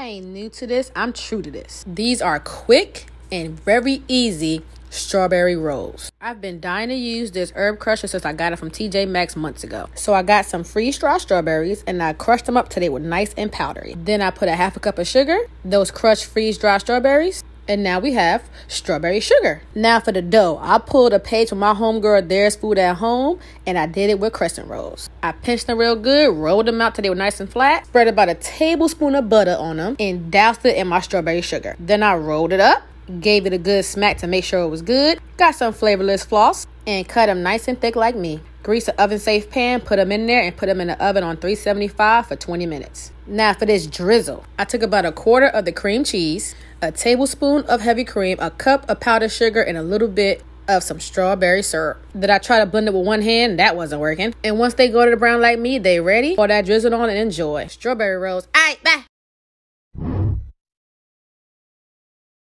I ain't new to this, I'm true to this. These are quick and very easy strawberry rolls. I've been dying to use this herb crusher since I got it from TJ Maxx months ago. So I got some freeze dry strawberries and I crushed them up till they were nice and powdery. Then I put a half a cup of sugar, those crushed freeze dry strawberries, and now we have strawberry sugar. Now for the dough, I pulled a page from my homegirl There's Food at Home and I did it with crescent rolls. I pinched them real good, rolled them out till they were nice and flat, spread about a tablespoon of butter on them, and doused it in my strawberry sugar. Then I rolled it up, gave it a good smack to make sure it was good, got some flavorless floss, and cut them nice and thick like me. Grease an oven safe pan, put them in there, and put them in the oven on 375 for 20 minutes. Now for this drizzle, I took about a quarter of the cream cheese, a tablespoon of heavy cream, a cup of powdered sugar, and a little bit of some strawberry syrup. Did I try to blend it with one hand? That wasn't working. And once they go to the brown like me, they ready. Pour that drizzle on and enjoy. Strawberry rolls. Alright, bye.